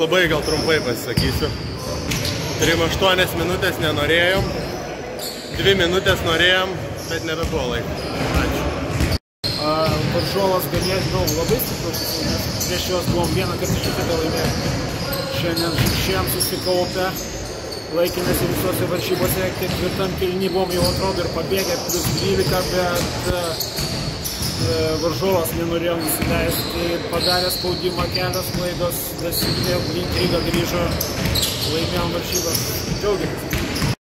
Labai gal trumpai pasisakysiu. Turim 8 minutės nenorėjom, 2 minutės norėjom, bet nebebuvo laiko. Ačiū. Varžovas ganėtinau labai stiprus, nes prieš juos buvom vieną kartą šitą laimėję. Šiandien šiandien susikaupę, laikėmės visose varžybose, ketvirtam kilny buvom jau atrodo ir pabėgę plus 12, bet a, varžovas nenorėjo nusileisti, padarė spaudimą kelios klaidos, dasimė, intriga grįžo, laimėjom varžybas, džiaugiamės.